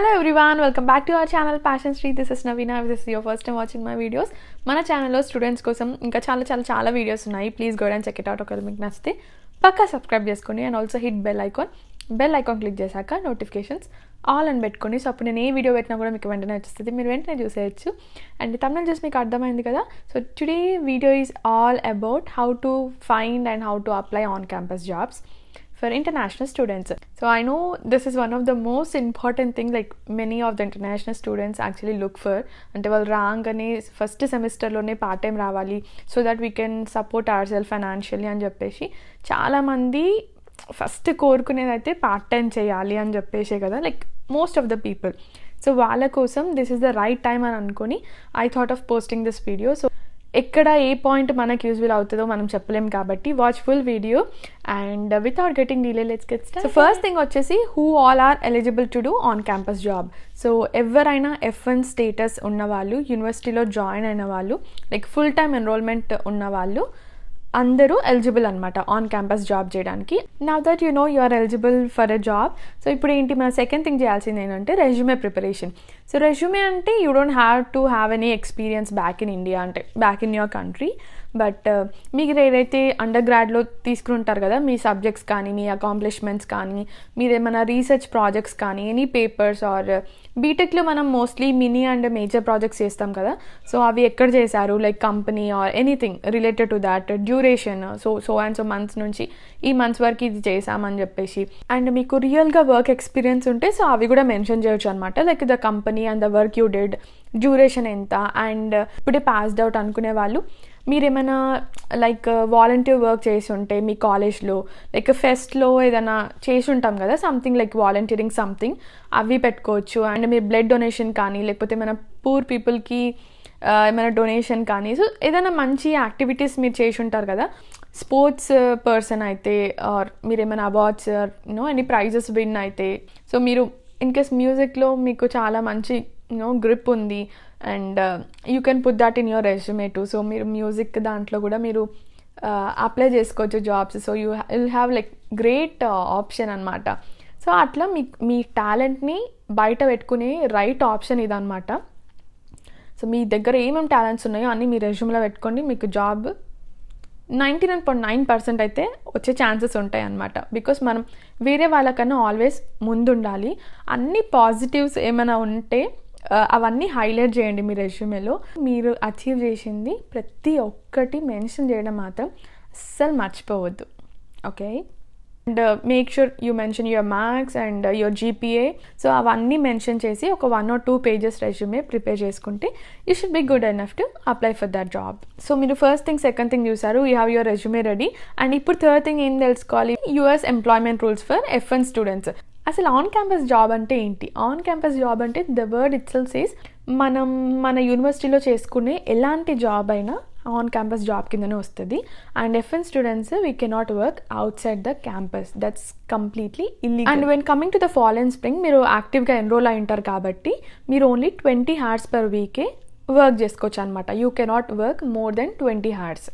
Hello everyone welcome back to our channel Passion Street this is Naveena this your first time watching my videos మన ఛానల్లో students కోసం ఇంకా చాలా చాలా చాలా వీడియోస్ ఉన్నాయి. Please go and check it out ఒకవేళ మీకు నచ్చితే పక్కా సబ్స్క్రైబ్ చేసుకోండి and also hit bell icon bell icon click చేశాక నోటిఫికేషన్స్ ఆల్ అని పెట్టుకోండి. సో అప్పుడు నేను ఏ వీడియో పెట్టినా కూడా మీకు వెంటనే వచ్చేస్తుంది. మీరు వెంటనే చూసేయచ్చు. అండ్ తమిళ చూసి మీకు అర్థమైంది కదా? So today video is all about how to find and how to apply on campus jobs for international students. So I know this is one of the most important thing like many of the international students actually look for. అంటే వాళ్ళు రాగానే first సెమిస్టర్లోనే part time రావాలి so that we can support our self financially అని చెప్పేసి చాలామంది first కోరుకునేది అయితే పార్ట్ టైం చేయాలి అని చెప్పేసే కదా like most of the people so వాళ్ళ కోసం this is the right time అని అనుకొని I thought of posting this video so ఎక్కడ ఏ పాయింట్ మనకు యూజ్ఫుల్ అవుతుందో మనం చెప్పలేం కాబట్టి watch full video and without getting delay let's get so first thing వచ్చేసి who all are eligible to do on campus job so ఎవరైనా F one status ఉన్నవాళ్ళు యూనివర్సిటీలో జాయిన్ అయిన వాళ్ళు లైక్ ఫుల్ టైమ్ ఎన్రోల్మెంట్ ఉన్న వాళ్ళు అందరూ ఎలిజిబుల్ అనమాట ఆన్ క్యాంపస్ జాబ్ చేయడానికి. నా that you know you are eligible for a job so ఇప్పుడు ఏంటి మన సెకండ్ థింగ్ చేయాల్సింది ఏంటంటే రెజ్యూమే ప్రిపరేషన్ సో రెజ్యూమే అంటే you don't have to have any experience back in India అంటే back in your country but uh, మీరు ఏదైతే under గ్రాడ్లో తీసుకుంటారు కదా మీ సబ్జెక్ట్స్ కానీ మీ అకాంప్లిష్మెంట్స్ కానీ మీరు ఏమైనా రీసెర్చ్ ప్రాజెక్ట్స్ కానీ ఎనీ పేపర్స్ ఆర్ బీటెక్లో మనం mostly mini and major projects చేస్తాం కదా సో అవి ఎక్కడ చేశారు? Like company or anything related to that duration so so and so months నుంచి ఈ మంత్స్ వరకు ఇది చేసామని చెప్పేసి. అండ్ మీకు రియల్గా వర్క్ ఎక్స్పీరియన్స్ ఉంటే సో అవి కూడా మెన్షన్ చేయొచ్చు అనమాట like the company and the work you did duration ఎంత? అండ్ uh, ఇప్పుడే పాస్డ్ అవుట్ అనుకునే వాళ్ళు మీరేమైనా లైక్ వాలంటీర్ వర్క్ చేసి ఉంటే మీ కాలేజ్లో లైక్ ఫెస్ట్లో ఏదైనా చేసి ఉంటాం కదా సంథింగ్ లైక్ వాలంటీరింగ్ సంథింగ్ అవి పెట్టుకోవచ్చు. అండ్ మీరు బ్లడ్ డొనేషన్ కానీ లేకపోతే ఏమైనా పూర్ పీపుల్కి uh, ఏమైనా డొనేషన్ కానీ సో ఏదైనా మంచి యాక్టివిటీస్ మీరు చేసి ఉంటారు కదా స్పోర్ట్స్ పర్సన్ uh, అయితే ఆర్ మీరు ఏమైనా awards you know any prizes win అయితే సో మీరు ఇన్ కేస్ మ్యూజిక్లో మీకు చాలా మంచి యూనో గ్రిప్ ఉంది and you can put that in your resume too so మీరు మ్యూజిక్ దాంట్లో కూడా మీరు uh, అప్లై చేసుకోవచ్చు jobs so you will have like great option అనమాట సో అట్లా మీ మీ టాలెంట్ని బయట పెట్టుకునే రైట్ ఆప్షన్ ఇదనమాట సో మీ దగ్గర ఏమేమి టాలెంట్స్ ఉన్నాయో అన్నీ మీ రెజ్యూమ్లో పెట్టుకోండి. మీకు job ninety nine point nine percent అయితే వచ్చే ఛాన్సెస్ ఉంటాయి అన్నమాట. బికాస్ మనం వేరే వాళ్ళకన్నా ఆల్వేస్ ముందుండాలి. అన్ని పాజిటివ్స్ ఏమైనా ఉంటే అవన్నీ హైలైట్ చేయండి మీ రెజ్యూమేలో మీరు అచీవ్ చేసింది ప్రతి ఒక్కటి మెన్షన్ చేయడం మాత్రం అస్సలు మర్చిపోవద్దు. Okay? And make sure you mention your marks and your GPA so అవన్నీ మెన్షన్ చేసి ఒక one or two pages resume prepare చేసుకుంటే you should be good enough to apply for that job so మీరు first thing second thing చూసారు you have your resume ready and ఇప్పుడు third thing ఏం తెలుసుకోవాలి? US employment rules for FN students అసలు on campus job అంటే ఏంటి? On campus job అంటే the word itself is మనం మన యూనివర్సిటీలో చేసుకునే ఎలాంటి జాబ్ అయినా ఆన్ క్యాంపస్ జాబ్ కిందనే వస్తుంది. And FN students we cannot work outside the campus that's completely Illi and when coming to the fall and spring మీరు యాక్టివ్గా ఎన్రోల్ అయి ఉంటారు కాబట్టి మీరు only twenty hours per week work చేసుకోవచ్చు అనమాట you cannot work more than twenty hours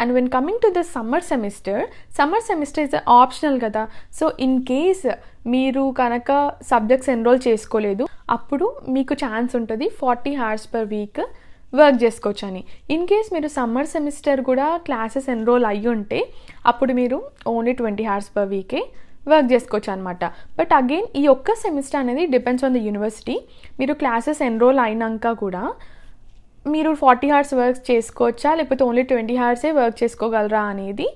and when coming to the summer semester summer semester is optional కదా. So in case మీరు కనుక సబ్జెక్ట్స్ ఎన్రోల్ చేసుకోలేదు అప్పుడు మీకు ఛాన్స్ ఉంటుంది forty hours per week work చేసుకోవచ్చు అని ఇన్ కేస్ మీరు సమ్మర్ సెమిస్టర్ కూడా క్లాసెస్ ఎన్రోల్ అయ్యి ఉంటే అప్పుడు మీరు ఓన్లీ ట్వంటీ హార్స్ పర్ వీకే వర్క్ చేసుకోవచ్చు అనమాట బట్ అగైన్ ఈ ఒక్క సెమిస్టర్ అనేది డిపెండ్స్ ఆన్ ద యూనివర్సిటీ మీరు క్లాసెస్ ఎన్రోల్ అయినాక కూడా మీరు ఫార్టీ హార్స్ వర్క్ చేసుకోవచ్చా? లేకపోతే ఓన్లీ ట్వంటీ హార్సే వర్క్ చేసుకోగలరా అనేది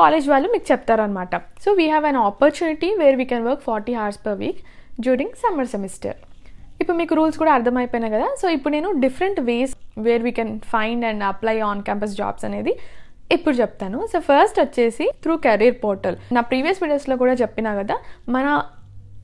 కాలేజ్ వాళ్ళు మీకు చెప్తారనమాట so we have an opportunity where we can work forty hours per week during summer semester ఇప్పుడు మీకు రూల్స్ కూడా అర్థమైపోయినాయి కదా? సో ఇప్పుడు నేను different ways where we can find and apply on campus jobs అనేది ఇప్పుడు చెప్తాను. సో ఫస్ట్ వచ్చేసి త్రూ కెరీర్ పోర్టల్ నా ప్రీవియస్ వీడియోస్లో కూడా చెప్పినా కదా? మన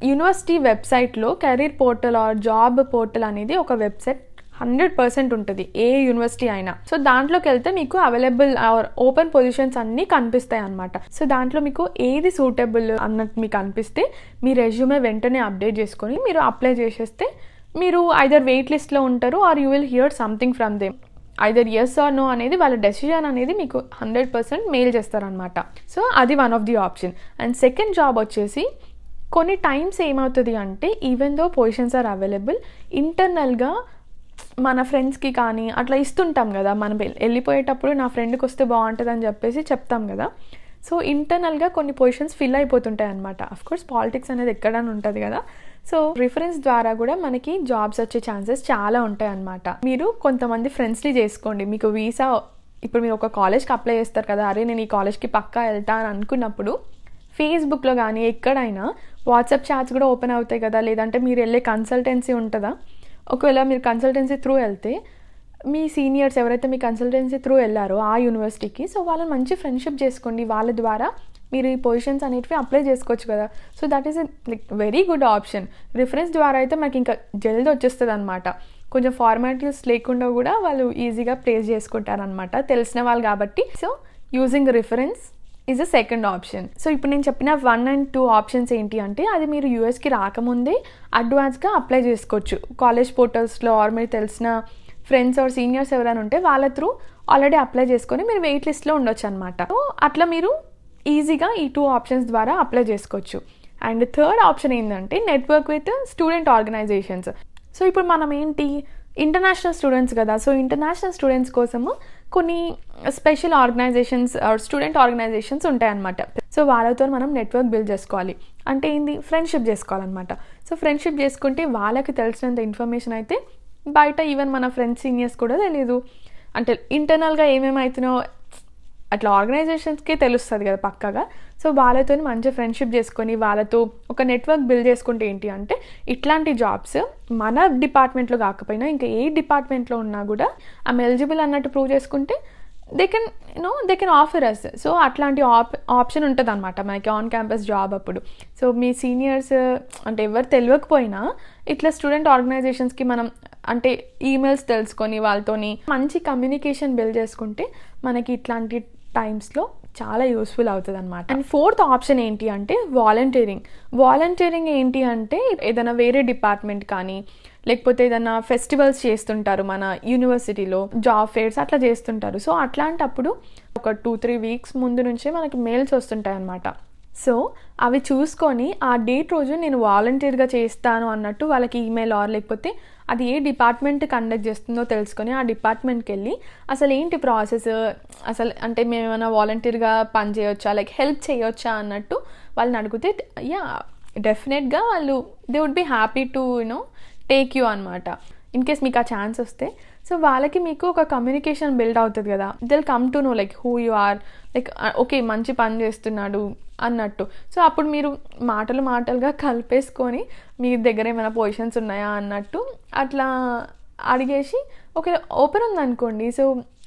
యూనివర్సిటీ వెబ్సైట్లో career portal or job portal అనేది ఒక వెబ్సైట్ హండ్రెడ్ పర్సెంట్ ఉంటుంది ఏ యూనివర్సిటీ అయినా. సో దాంట్లోకి వెళ్తే మీకు అవైలబుల్ ఆర్ ఓపెన్ పొజిషన్స్ అన్నీ కనిపిస్తాయి అనమాట సో దాంట్లో మీకు ఏది సూటబుల్ అన్నట్టు మీకు అనిపిస్తే మీ రెజ్యూమే వెంటనే అప్డేట్ చేసుకొని మీరు అప్లై చేసేస్తే మీరు ఐదర్ వెయిట్ లిస్ట్లో ఉంటారు or you will hear something from them. Either yes or no అనేది వాళ్ళ డెసిషన్ అనేది మీకు హండ్రెడ్ పర్సెంట్ మెయిల్ చేస్తారనమాట సో అది one of the option. And second job వచ్చేసి కొన్ని టైమ్స్ ఏమవుతుంది అంటే even though positions are available ఇంటర్నల్గా మన ఫ్రెండ్స్కి కానీ అట్లా ఇస్తుంటాం కదా. మనం వెళ్ళిపోయేటప్పుడు నా ఫ్రెండ్కి వస్తే బాగుంటుంది అని చెప్పేసి చెప్తాం కదా. సో ఇంటర్నల్గా కొన్ని పొజిషన్స్ ఫిల్ అయిపోతుంటాయి అనమాట కోర్స్ పాలిటిక్స్ అనేది ఎక్కడైనా ఉంటుంది కదా. సో రిఫరెన్స్ ద్వారా కూడా మనకి జాబ్స్ వచ్చే ఛాన్సెస్ చాలా ఉంటాయి అనమాట మీరు కొంతమంది ఫ్రెండ్స్ని చేసుకోండి. మీకు వీసా ఇప్పుడు మీరు ఒక కాలేజ్కి అప్లై చేస్తారు కదా. అరే నేను ఈ కాలేజ్కి పక్కా వెళ్తా అని అనుకున్నప్పుడు ఫేస్బుక్లో కానీ ఎక్కడైనా వాట్సాప్ చాట్స్ కూడా ఓపెన్ అవుతాయి కదా. లేదంటే మీరు వెళ్ళే కన్సల్టెన్సీ ఉంటుందా? ఒకవేళ మీరు కన్సల్టెన్సీ త్రూ వెళ్తే మీ సీనియర్స్ ఎవరైతే మీ కన్సల్టెన్సీ త్రూ వెళ్ళారో ఆ యూనివర్సిటీకి సో వాళ్ళని మంచి ఫ్రెండ్షిప్ చేసుకోండి. వాళ్ళ ద్వారా మీరు ఈ పొజిషన్స్ అనేటివి అప్లై చేసుకోవచ్చు కదా. So that is like very good option reference ద్వారా అయితే మనకి ఇంకా జల్దీ వచ్చేస్తుంది అనమాట కొంచెం ఫార్మాలిటీస్ లేకుండా కూడా వాళ్ళు ఈజీగా ప్లేస్ చేసుకుంటారనమాట తెలిసిన వాళ్ళు కాబట్టి. So using reference is the second option so ఇప్పుడు నేను చెప్పిన వన్ అండ్ టూ ఆప్షన్స్ ఏంటి అంటే అది మీరు యూఎస్కి రాకముందే అడ్వాన్స్గా అప్లై చేసుకోవచ్చు. కాలేజ్ పోర్టల్స్లో ఆర్ మీరు తెలిసిన ఫ్రెండ్స్ ఆర్ సీనియర్స్ ఎవరైనా ఉంటే వాళ్ళ త్రూ ఆల్రెడీ అప్లై చేసుకొని మీరు వెయిట్ లిస్ట్లో ఉండొచ్చు అనమాట సో అట్లా మీరు ఈజీగా ఈ టూ ఆప్షన్స్ ద్వారా అప్లై చేసుకోవచ్చు. అండ్ థర్డ్ ఆప్షన్ ఏంటంటే network with student organizations so ఇప్పుడు మనం ఏంటి ఇంటర్నేషనల్ స్టూడెంట్స్ కదా. సో ఇంటర్నేషనల్ స్టూడెంట్స్ కోసము కొన్ని స్పెషల్ ఆర్గనైజేషన్స్ స్టూడెంట్ ఆర్గనైజేషన్స్ ఉంటాయన్నమాట. సో వాళ్ళతో మనం నెట్వర్క్ బిల్డ్ చేసుకోవాలి. అంటే ఏంది? ఫ్రెండ్షిప్ చేసుకోవాలన్నమాట. సో ఫ్రెండ్షిప్ చేసుకుంటే వాళ్ళకి తెలిసినంత ఇన్ఫర్మేషన్ అయితే బయట ఈవెన్ మన ఫ్రెండ్స్ సీనియర్స్ కూడా తెలియదు అంటే ఇంటర్నల్గా ఏమేమి అవుతున్నాయో అట్లా ఆర్గనైజేషన్స్కే తెలుస్తుంది కదా పక్కగా. సో వాళ్ళతో మంచి ఫ్రెండ్షిప్ చేసుకొని వాళ్ళతో ఒక నెట్వర్క్ బిల్డ్ చేసుకుంటే ఏంటి అంటే ఇట్లాంటి జాబ్స్ మన డిపార్ట్మెంట్లో కాకపోయినా ఇంకా ఏ డిపార్ట్మెంట్లో ఉన్నా కూడా ఆమె ఎలిజిబుల్ అన్నట్టు ప్రూవ్ చేసుకుంటే they can no they can offer us so అట్లాంటి ఆప్ ఆప్షన్ ఉంటుంది అనమాట మనకి ఆన్ క్యాంపస్ జాబ్ అప్పుడు. సో మీ సీనియర్స్ అంటే ఎవరు తెలియకపోయినా ఇట్లా స్టూడెంట్ ఆర్గనైజేషన్స్కి మనం అంటే ఈమెయిల్స్ తెలుసుకొని వాళ్ళతోని మంచి కమ్యూనికేషన్ బిల్డ్ చేసుకుంటే మనకి ఇట్లాంటి టైమ్స్లో చాలా యూస్ఫుల్ అవుతుంది అనమాట అండ్ ఫోర్త్ ఆప్షన్ ఏంటి అంటే వాలంటీరింగ్ వాలంటీరింగ్ ఏంటి అంటే ఏదైనా వేరే డిపార్ట్మెంట్ కానీ లేకపోతే ఏదైనా ఫెస్టివల్స్ చేస్తుంటారు మన యూనివర్సిటీలో జాబ్ ఫేర్స్ అట్లా చేస్తుంటారు. సో అట్లాంటప్పుడు ఒక టూ త్రీ వీక్స్ ముందు నుంచే మనకి మెయిల్స్ వస్తుంటాయి అనమాట సో అవి చూసుకొని ఆ డేట్ రోజు నేను వాలంటీర్గా చేస్తాను అన్నట్టు వాళ్ళకి ఈమెయిల్ ఆర్ లేకపోతే అది ఏ డిపార్ట్మెంట్ కండక్ట్ చేస్తుందో తెలుసుకొని ఆ డిపార్ట్మెంట్కి వెళ్ళి అసలు ఏంటి ప్రాసెస్? అసలు అంటే మేము ఏమైనా వాలంటీర్గా పని చేయొచ్చా? లైక్ హెల్ప్ చేయొచ్చా అన్నట్టు వాళ్ళని అడిగితే యా డెఫినెట్గా వాళ్ళు they would be happy to you know take you అనమాట ఇన్ కేస్ మీకు ఆ ఛాన్స్ వస్తే. సో వాళ్ళకి మీకు ఒక కమ్యూనికేషన్ బిల్డ్ అవుతుంది కదా. They'll come to know like who you are. Like okay మంచి పని చేస్తున్నాడు. అన్నట్టు. సో అప్పుడు మీరు మాటలు మాటలుగా కలిపేసుకొని మీ దగ్గర ఏమైనా పొజిషన్స్ ఉన్నాయా అన్నట్టు అట్లా అడిగేసి ఒక ఓపెన్ ఉందనుకోండి. సో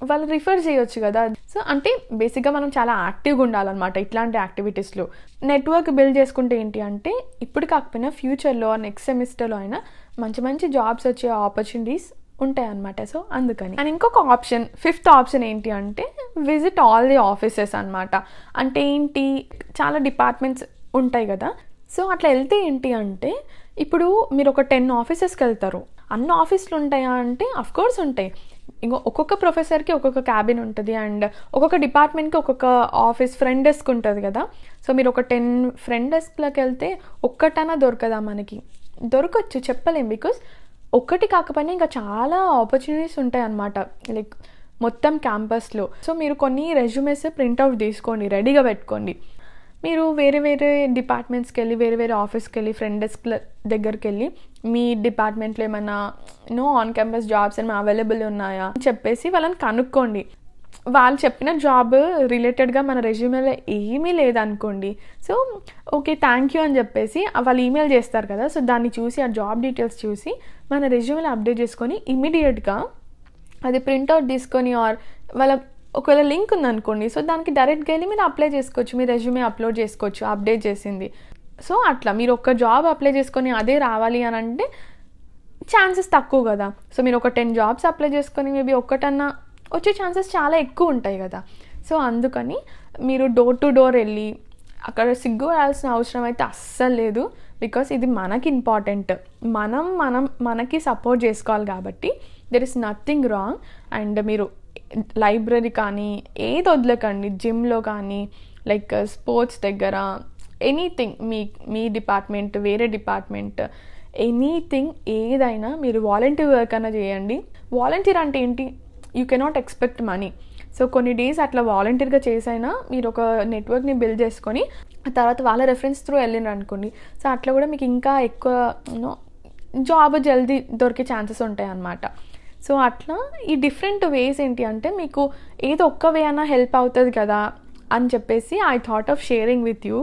వాళ్ళు రిఫర్ చేయొచ్చు కదా. సో అంటే బేసిక్గా మనం చాలా యాక్టివ్గా ఉండాలన్నమాట ఇట్లాంటి యాక్టివిటీస్లో నెట్వర్క్ బిల్డ్ చేసుకుంటే ఏంటి అంటే ఇప్పుడు కాకపోయినా ఫ్యూచర్లో నెక్స్ట్ సెమిస్టర్లో అయినా మంచి మంచి జాబ్స్ వచ్చే ఆపర్చునిటీస్ ఉంటాయి అనమాట సో అందుకని. అండ్ ఇంకొక ఆప్షన్ ఫిఫ్త్ ఆప్షన్ ఏంటి అంటే విజిట్ ఆల్ ది ఆఫీసెస్ అనమాట అంటే ఏంటి చాలా డిపార్ట్మెంట్స్ ఉంటాయి కదా. సో అట్లా వెళ్తే ఏంటి అంటే ఇప్పుడు మీరు ఒక టెన్ ఆఫీసెస్కి వెళ్తారు. అన్ని ఆఫీసులు ఉంటాయా అంటే అఫ్కోర్స్ ఉంటాయి. ఇంకో ఒక్కొక్క ప్రొఫెసర్కి ఒక్కొక్క క్యాబిన్ ఉంటుంది అండ్ ఒక్కొక్క డిపార్ట్మెంట్కి ఒక్కొక్క ఆఫీస్ ఫ్రెండ్ డెస్క్ ఉంటుంది కదా. సో మీరు ఒక టెన్ ఫ్రెండ్ డెస్క్లోకి వెళ్తే ఒక్కటైనా దొరకదా మనకి? దొరకచ్చు చెప్పలేం. బికాస్ ఒక్కటి కాకపోయినా ఇంకా చాలా ఆపర్చునిటీస్ ఉంటాయి అన్నమాట లైక్ మొత్తం క్యాంపస్లో సో మీరు కొన్ని రెజ్యూమెస్ ప్రింట్అవుట్ తీసుకోండి రెడీగా పెట్టుకోండి. మీరు వేరే వేరే డిపార్ట్మెంట్స్కి వెళ్ళి వేరే వేరే ఆఫీస్కి వెళ్ళి ఫ్రెండ్ డెస్క్ దగ్గరికి వెళ్ళి మీ డిపార్ట్మెంట్లో ఏమైనా నో ఆన్ క్యాంపస్ జాబ్స్ ఏమైనా అవైలబుల్ ఉన్నాయా అని చెప్పేసి వాళ్ళని కనుక్కోండి. వాళ్ళు చెప్పిన జాబ్ రిలేటెడ్గా మన రెజ్యూమేలో ఏమీ లేదనుకోండి. సో ఓకే థ్యాంక్ యూ అని చెప్పేసి వాళ్ళు ఈమెయిల్ చేస్తారు కదా. సో దాన్ని చూసి ఆ జాబ్ డీటెయిల్స్ చూసి మన రెజ్యూమేలో అప్డేట్ చేసుకొని ఇమీడియట్గా అది ప్రింట్అవుట్ తీసుకొని ఆర్ వాళ్ళ ఒకవేళ లింక్ ఉందనుకోండి సో దానికి డైరెక్ట్గా వెళ్ళి మీరు అప్లై చేసుకోవచ్చు. మీ రెజ్యూమే అప్లోడ్ చేసుకోవచ్చు అప్డేట్ చేసింది. సో అట్లా మీరు ఒక జాబ్ అప్లై చేసుకొని అదే రావాలి అని అంటే ఛాన్సెస్ తక్కువ కదా. సో మీరు ఒక టెన్ జాబ్స్ అప్లై చేసుకొని మేబీ ఒక్కటన్నా వచ్చే ఛాన్సెస్ చాలా ఎక్కువ ఉంటాయి కదా. సో అందుకని మీరు డోర్ టు డోర్ వెళ్ళి అక్కడ సిగ్గు పడాల్సిన అవసరం అయితే అస్సలు లేదు. బికాస్ ఇది మనకి ఇంపార్టెంట్. మనం మనం మనకి సపోర్ట్ చేసుకోవాలి కాబట్టి there is nothing wrong and మీరు లైబ్రరీ కానీ ఏది వదలకండి. జిమ్లో కానీ లైక్ స్పోర్ట్స్ దగ్గర ఎనీథింగ్ మీ మీ డిపార్ట్మెంట్ వేరే డిపార్ట్మెంట్ ఎనీథింగ్ ఏదైనా మీరు వాలంటీర్ వర్క్ అయినా చేయండి. వాలంటీర్ అంటే ఏంటి? You cannot expect money so కొన్ని డేస్ అట్లా వాలంటీర్గా చేసైనా మీరు ఒక నెట్వర్క్ని బిల్డ్ చేసుకొని తర్వాత వాళ్ళ రెఫరెన్స్ త్రూ వెళ్ళినారు అనుకోండి. సో అట్లా కూడా మీకు ఇంకా ఎక్కువ యూనో జాబ్ జల్దీ దొరికే ఛాన్సెస్ ఉంటాయి అన్నమాట. సో అట్లా ఈ డిఫరెంట్ వేస్ ఏంటి అంటే మీకు ఏదో ఒక్క వే అన్నా హెల్ప్ అవుతుంది కదా అని చెప్పేసి I thought of sharing with you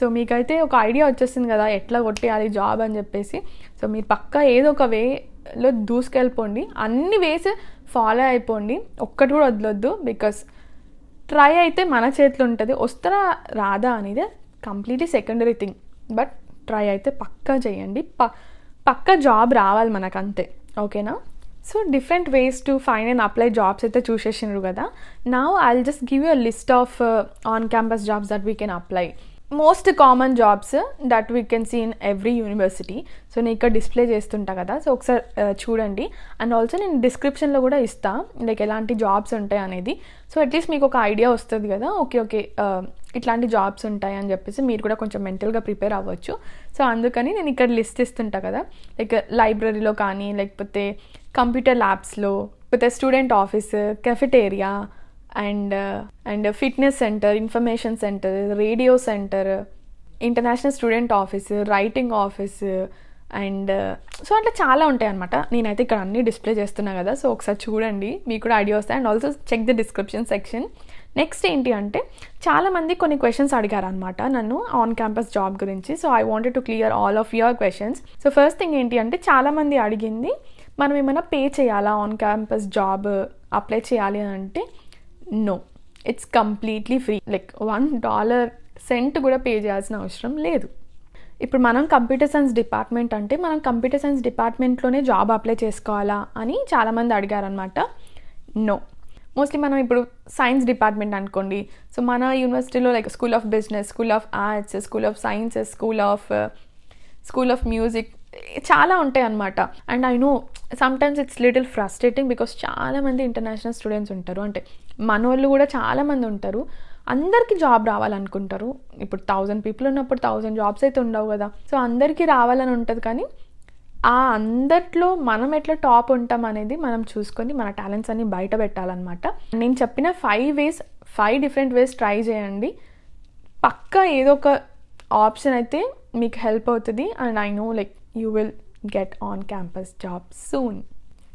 so మీకైతే ఒక ఐడియా వచ్చేస్తుంది కదా ఎట్లా కొట్టేయాలి జాబ్ అని చెప్పేసి. సో మీరు పక్కా ఏదో ఒక వేలో దూసుకెళ్ళిపోండి. అన్ని వేస్ ఫాలో అయిపోండి. ఒక్కటి కూడా వదలొద్దు బికాస్ ట్రై అయితే మన చేతిలో ఉంటుంది. వస్తారా రాదా అనేది completely secondary thing but try అయితే పక్కా చేయండి. ప పక్క జాబ్ రావాలి మనకు అంతే ఓకేనా? So different ways to find and apply jobs అయితే చూసేసినారు కదా. నా I just give you a list of on campus jobs that we can apply most common jobs that we can see in every university so నేను ఇక్కడ display చేస్తుంటా కదా. So ఒకసారి uh, చూడండి. అండ్ ఆల్సో నేను డిస్క్రిప్షన్లో కూడా ఇస్తా. లైక్ ఎలాంటి జాబ్స్ ఉంటాయి అనేది. సో అట్లీస్ట్ మీకు ఒక ఐడియా వస్తుంది కదా. ఓకే ఓకే uh, ఇట్లాంటి జాబ్స్ ఉంటాయి అని చెప్పేసి మీరు కూడా కొంచెం మెంటల్గా ప్రిపేర్ అవ్వచ్చు. సో అందుకని నేను ఇక్కడ లిస్ట్ ఇస్తుంటా కదా. లైక్ లైబ్రరీలో కానీ లేకపోతే కంప్యూటర్ ల్యాబ్స్లో లేకపోతే student office cafeteria and and fitness center information center radio center international student office writing office and so అట్లా చాలా ఉంటాయి అనమాట నేనైతే ఇక్కడ అన్ని డిస్ప్లే చేస్తున్నా కదా సో ఒకసారి చూడండి. మీకు కూడా ఐడియా వస్తాయి. And also check the description section. Next ఏంటి అంటే చాలామంది కొన్ని క్వశ్చన్స్ అడిగారు అనమాట నన్ను ఆన్ క్యాంపస్ జాబ్ గురించి. So I wanted to clear all of your questions so first thing ఏంటి అంటే చాలామంది అడిగింది మనం ఏమైనా పే చేయాలా? ఆన్ క్యాంపస్ జాబ్ అప్లై చేయాలి అని అంటే no it's completely free like one dollar cent కూడా పే చేయాల్సిన అవసరం లేదు. ఇప్పుడు మనం కంప్యూటర్ సైన్స్ డిపార్ట్మెంట్ అంటే మనం కంప్యూటర్ సైన్స్ డిపార్ట్మెంట్లోనే జాబ్ అప్లై చేసుకోవాలా అని చాలామంది అడిగారనమాట నో మోస్ట్లీ మనం ఇప్పుడు సైన్స్ డిపార్ట్మెంట్ అనుకోండి. సో మన యూనివర్సిటీలో like school of business school of arts school of sciences school of school of music చాలా ఉంటాయి అనమాట and I know sometimes it's little frustrating because చాలామంది ఇంటర్నేషనల్ స్టూడెంట్స్ ఉంటారు. అంటే మన వాళ్ళు కూడా చాలామంది ఉంటారు. అందరికీ జాబ్ రావాలనుకుంటారు. ఇప్పుడు థౌజండ్ పీపుల్ ఉన్నప్పుడు థౌజండ్ జాబ్స్ అయితే ఉండవు కదా. సో అందరికీ రావాలని ఉంటుంది కానీ ఆ అందట్లో మనం ఎట్లా టాప్ ఉంటాం అనేది మనం చూసుకొని మన టాలెంట్స్ అన్ని బయట పెట్టాలన్నమాట. నేను చెప్పిన five ways five different ways try చేయండి. పక్కా ఏదో ఒక ఆప్షన్ అయితే మీకు హెల్ప్ అవుతుంది. And I know like you will get on campus job soon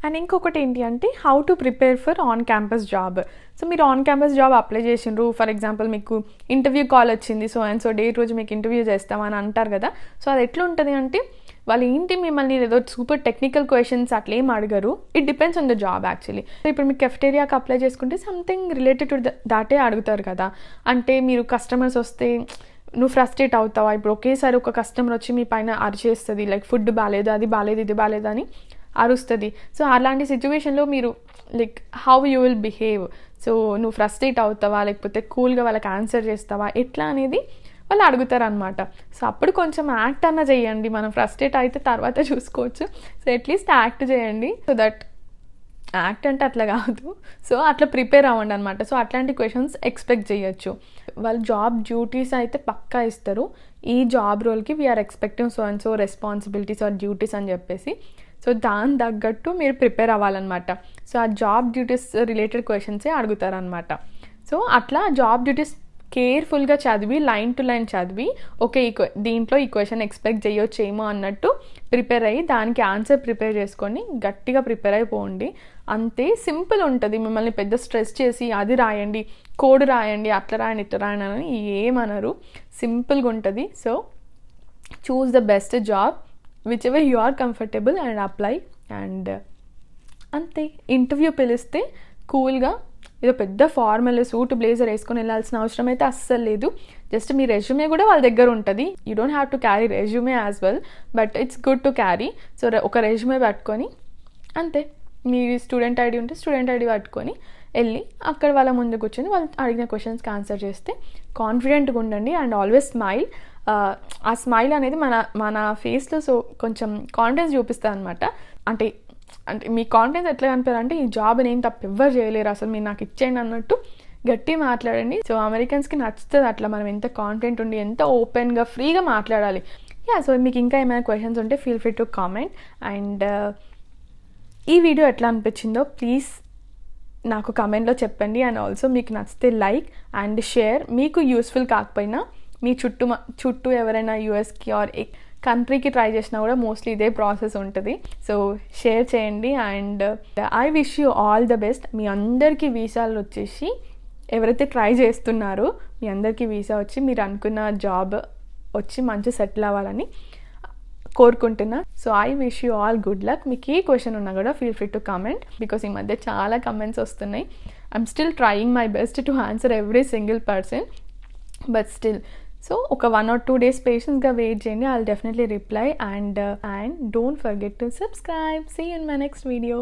and ఇంకొకటి ఏంటి అంటే how to prepare for on campus job so మీరు ఆన్ క్యాంపస్ జాబ్ అప్లై చేసిండ్రు. ఫర్ ఎగ్జాంపుల్ మీకు ఇంటర్వ్యూ కాల్ వచ్చింది సో అండ్ సో డేట్ రోజు మీకు interview చేస్తామని అంటారు కదా. సో అది ఎట్లా ఉంటుంది అంటే వాళ్ళు ఏంటి మిమ్మల్ని ఏదో సూపర్ టెక్నికల్ క్వశ్చన్స్ అట్లా ఏం అడగరు. It depends on the job actually ఇప్పుడు మీకు కెఫ్టేరియాకి అప్లై చేసుకుంటే సంథింగ్ రిలేటెడ్ టు దాటే అడుగుతారు కదా. అంటే మీరు కస్టమర్స్ వస్తే నువ్వు ఫ్రస్ట్రేట్ అవుతావా? ఇప్పుడు ఒకేసారి ఒక కస్టమర్ వచ్చి మీ పైన అరిచేస్తుంది లైక్ ఫుడ్ బాగాలేదు అది బాగాలేదు ఇది బాగాలేదు అని అరుస్తుంది. సో అలాంటి సిచ్యువేషన్లో మీరు like how you will behave so నువ్వు ఫ్రస్ట్రేట్ అవుతావా? లేకపోతే కూల్గా వాళ్ళకి ఆన్సర్ చేస్తావా? ఎట్లా అనేది వాళ్ళు అడుగుతారు అనమాట సో అప్పుడు కొంచెం యాక్ట్ అన్న చేయండి. మనం ఫ్రస్ట్రేట్ అయితే తర్వాత చూసుకోవచ్చు. సో అట్లీస్ట్ యాక్ట్ చేయండి. సో దట్ యాక్ట్ అంటే అట్లా కాదు. సో అట్లా ప్రిపేర్ అవ్వండి అనమాట సో అట్లాంటి క్వశ్చన్స్ ఎక్స్పెక్ట్ చేయొచ్చు. వాళ్ళు జాబ్ డ్యూటీస్ అయితే పక్కా ఇస్తారు. ఈ జాబ్ రోల్కి we're expecting so and so responsibilities or duties అని చెప్పేసి. సో దాని తగ్గట్టు మీరు ప్రిపేర్ అవ్వాలన్నమాట. సో ఆ జాబ్ డ్యూటీస్ రిలేటెడ్ క్వశ్చన్సే అడుగుతారనమాట సో అట్లా జాబ్ డ్యూటీస్ కేర్ఫుల్గా చదివి లైన్ టు లైన్ చదివి ఓకే ఈ దీంట్లో ఈ క్వశ్చన్ ఎక్స్పెక్ట్ చేయొచ్చేమో అన్నట్టు ప్రిపేర్ అయ్యి దానికి ఆన్సర్ ప్రిపేర్ చేసుకొని గట్టిగా ప్రిపేర్ అయిపోండి. అంతే సింపుల్ ఉంటుంది. మిమ్మల్ని పెద్ద స్ట్రెస్ చేసి అది రాయండి కోడ్ రాయండి అట్లా రాయండి ఇట్లా రాయండి అని ఏమనరు. సింపుల్గా ఉంటుంది. So choose the best job whichever you are comfortable and apply and అంతే. ఇంటర్వ్యూ పిలిస్తే కూల్గా ఏదో పెద్ద ఫార్మల్ సూట్ బ్లేజర్ వేసుకొని వెళ్ళాల్సిన అవసరం అయితే అస్సలు లేదు. జస్ట్ మీ రెజ్యూమే కూడా వాళ్ళ దగ్గర ఉంటుంది. You don't have to carry resume as well but it's good to carry so ఒక రెజ్యూమే పట్టుకొని అంతే. మీ స్టూడెంట్ ఐడి ఉంటే స్టూడెంట్ ఐడి పట్టుకొని వెళ్ళి అక్కడ వాళ్ళ ముందు కూర్చొని వాళ్ళు అడిగిన క్వశ్చన్స్కి ఆన్సర్ చేస్తే కాన్ఫిడెంట్గా ఉండండి అండ్ ఆల్వేస్ స్మైల్ ఆ స్మైల్ అనేది మన మన ఫేస్లో సో కొంచెం కాన్ఫిడెన్స్ చూపిస్తుంది అనమాట అంటే అంటే మీ కాన్ఫిడెన్స్ ఎట్లా కనిపారంటే ఈ జాబ్ నేను తప్ప ఎవ్వరు చేయలేరు. అసలు మీరు నాకు ఇచ్చేయండి అన్నట్టు గట్టి మాట్లాడండి. సో అమెరికన్స్కి నచ్చుతుంది అట్లా మనం ఎంత కాన్ఫిడెంట్ ఉండి ఎంత ఓపెన్గా ఫ్రీగా మాట్లాడాలి. యా సో మీకు ఇంకా ఏమైనా క్వశ్చన్స్ ఉంటే feel free to comment and ఈ వీడియో ఎట్లా అనిపించిందో ప్లీజ్ నాకు కమెంట్లో చెప్పండి. అండ్ ఆల్సో మీకు నచ్చితే లైక్ అండ్ షేర్ మీకు యూస్ఫుల్ కాకపోయినా మీ చుట్టూ చుట్టూ ఎవరైనా యూఎస్కి ఆర్ కంట్రీకి ట్రై చేసినా కూడా మోస్ట్లీ ఇదే ప్రాసెస్ ఉంటుంది. సో షేర్ చేయండి and I wish you all the best. మీ అందరికీ వీసాలు వచ్చేసి ఎవరైతే ట్రై చేస్తున్నారో మీ అందరికీ వీసా వచ్చి మీరు అనుకున్న జాబ్ వచ్చి మంచి సెటిల్ అవ్వాలని కోరుకుంటున్నా. So I wish you all good luck. మీకు ఏ క్వశ్చన్ ఉన్నా కూడా feel free to comment because ఈ మధ్య చాలా కమెంట్స్ వస్తున్నాయి. I'm still trying my best to answer every single person. But still so ఒక వన్ ఆర్ టూ డేస్ పేషెన్స్గా వెయిట్ చేయండి. I definitely reply and and don't forget to subscribe see in my next video